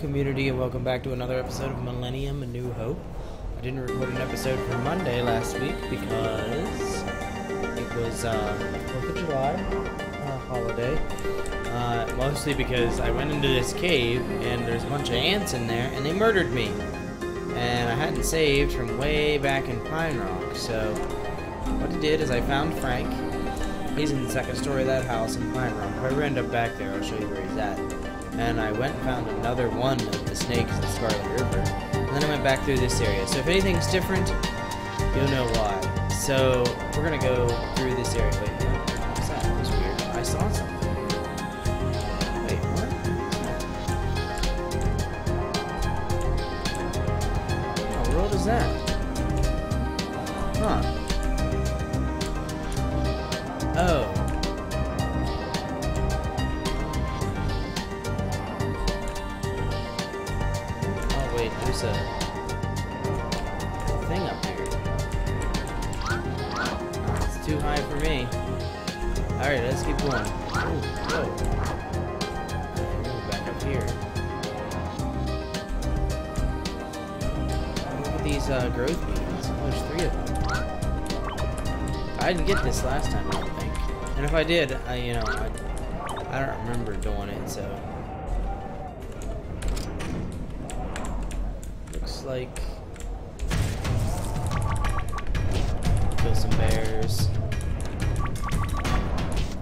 community, and welcome back to another episode of Millennium A New Hope. I didn't record an episode for Monday last week because it was uh, 4th of July uh, holiday. Uh, mostly because I went into this cave and there's a bunch of ants in there and they murdered me. And I hadn't saved from way back in Pine Rock, so what I did is I found Frank. He's in the second story of that house in Pine Rock. If I ever end up back there, I'll show you where he's at. And I went and found another one of the snakes in Scarlet River. And then I went back through this area. So if anything's different, you'll know why. So we're gonna go through this area. Wait, what? What's that? That was weird. I saw something. Wait, what? What world is that? It's for me. Alright, let's keep going. Ooh, whoa. Move back up here. Look at these uh, growth beans. Oh, there's three of them. I didn't get this last time, I don't think. And if I did, I, you know, I, I don't remember doing it, so. Looks like. Kill some bears.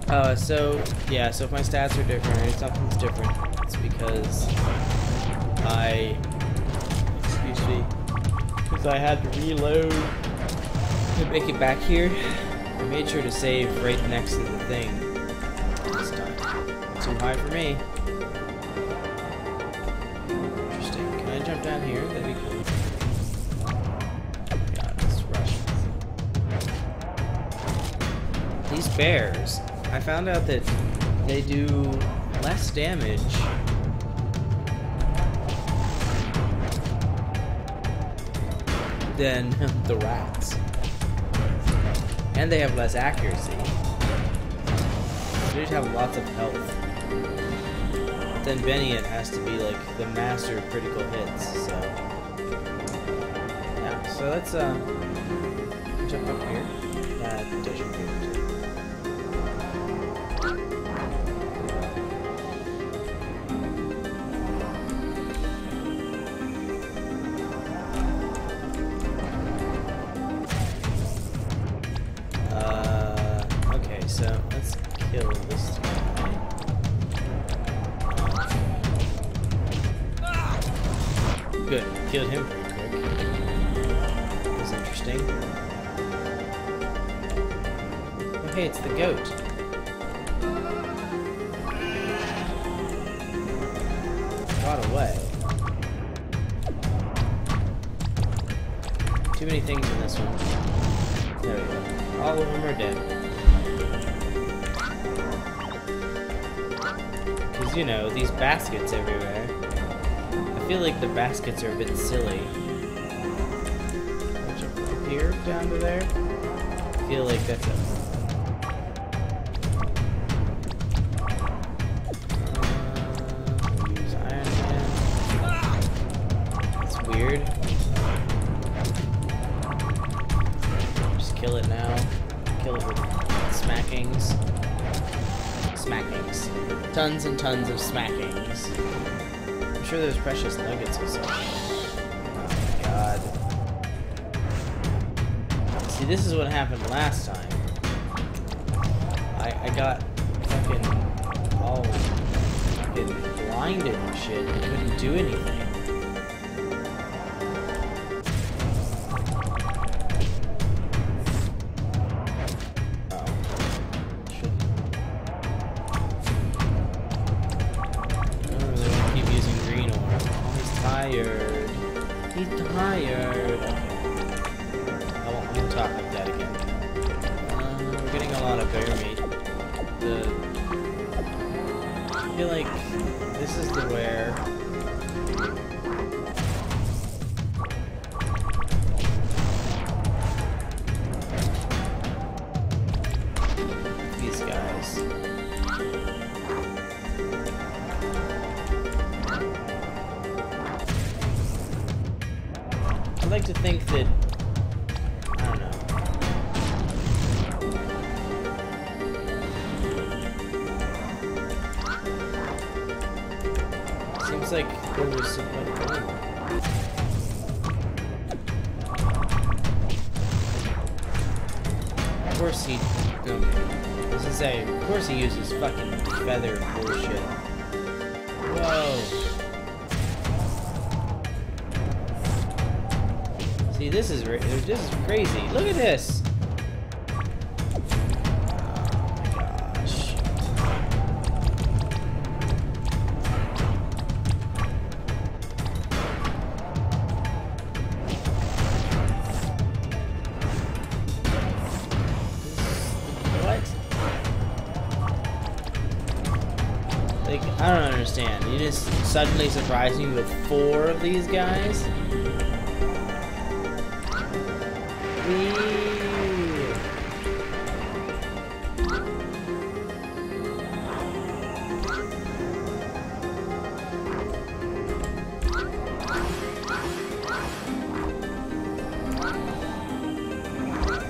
Uh, so, yeah, so if my stats are different, if something's different, it's because I. Excuse me. Because I had to reload to make it back here. I made sure to save right next to the thing this time. Too high for me. Interesting. Can I jump down here? That'd be cool. God, this rush. These bears, I found out that they do less damage than the rats. And they have less accuracy. They just have lots of health. Then Benikka has to be like the master of critical hits, so yeah, so let's uh jump up here. Uh, so let's kill this guy. Good, killed him pretty quick. That's interesting. Oh, hey, it's the goat. Got away. Too many things in this one. There we go. All of them are dead. Because, you know, these baskets everywhere. I feel like the baskets are a bit silly. Up here, down to there? I feel like that's a... Tons and tons of smackings. I'm sure there's precious nuggets or something. Oh my god. See, this is what happened last time. I, I got fucking all fucking blinded and shit and couldn't do anything. feel like this is the where... These guys. I like to think that... I don't know. Seems like there was some. Of course he. Okay. I was gonna say, of course he uses fucking feather bullshit. Whoa. See, this is this is crazy. Look at this. Understand. You just suddenly surprise me with four of these guys?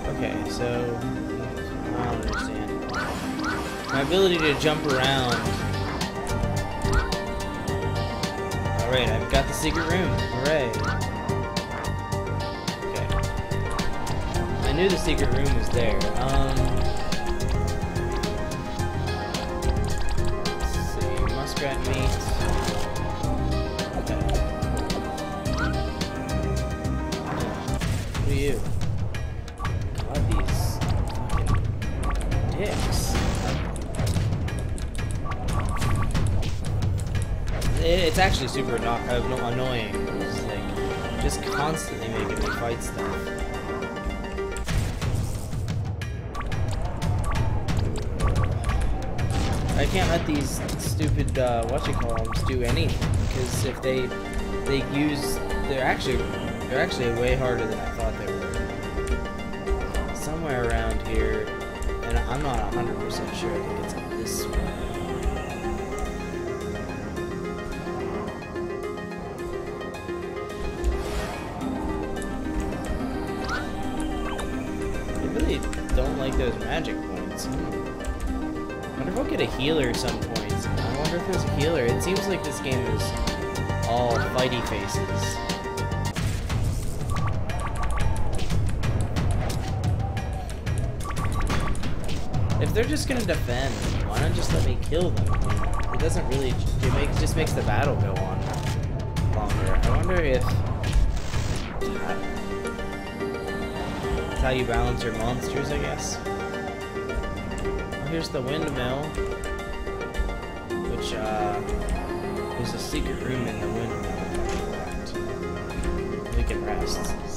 Okay, so I don't understand. My ability to jump around. Got the secret room. Hooray. Okay. I knew the secret room was there. Um let's see, muskrat meat. Okay. Who are you? God, these fucking dicks. It's actually super uh, no- annoying. Like just constantly making me fight stuff. I can't let these stupid uh, what do anything because if they they use they're actually they're actually way harder than I thought they were. Somewhere around here, and I'm not 100% sure. I think it's this way. Don't like those magic points. Hmm. I wonder if I'll get a healer some points. I wonder if there's a healer. It seems like this game is all fighty faces. If they're just gonna defend, why not just let me kill them? It doesn't really. It makes just makes the battle go on longer. I wonder if that's how you balance your monsters, I guess. Oh, here's the windmill, which uh, there's a secret room in the windmill. We can rest.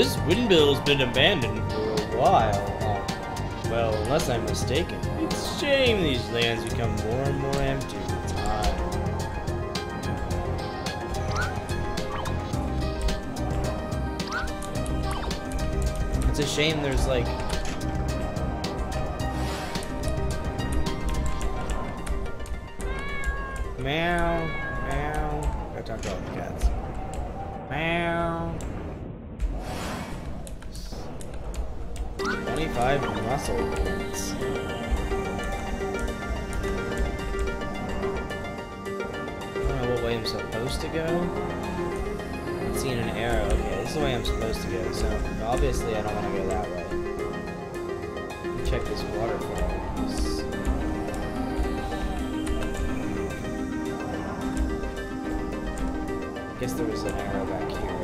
This windmill's been abandoned for a while. Uh, well, unless I'm mistaken. It's a shame these lands become more and more empty with time. It's a shame there's like Meow, meow. Gotta talk to all the cats. Meow. 25 muscle points. I don't know what way I'm supposed to go. I'm seeing an arrow. Okay, this is the way I'm supposed to go, so obviously I don't want to go that way. Check this waterfall. This- guess there was an arrow back. I here.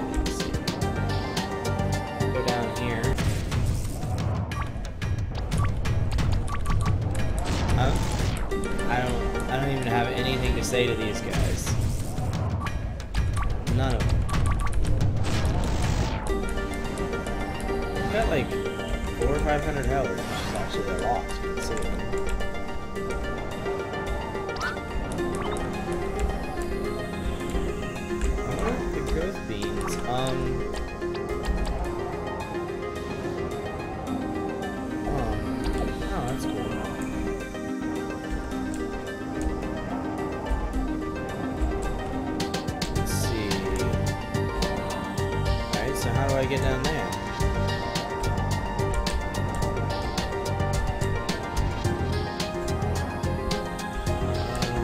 Say to these guys? None of them. I've got like four or five hundred health, which is actually a lot. beans. Um. Get down there?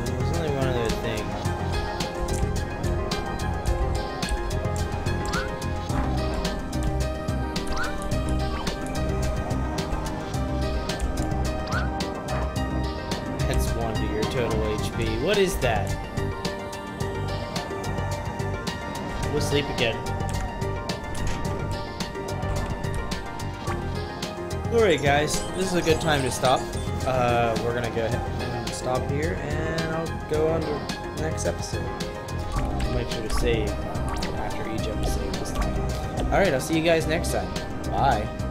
There's only one other thing. That's one to your total HP. What is that? We'll sleep again. Alright guys, this is a good time to stop. Uh, we're gonna go ahead and stop here and I'll go on to the next episode. I'll make sure to save after each episode this time. Alright, I'll see you guys next time. Bye.